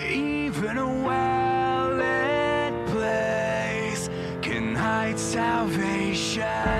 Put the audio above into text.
Even a well-lit place can hide salvation.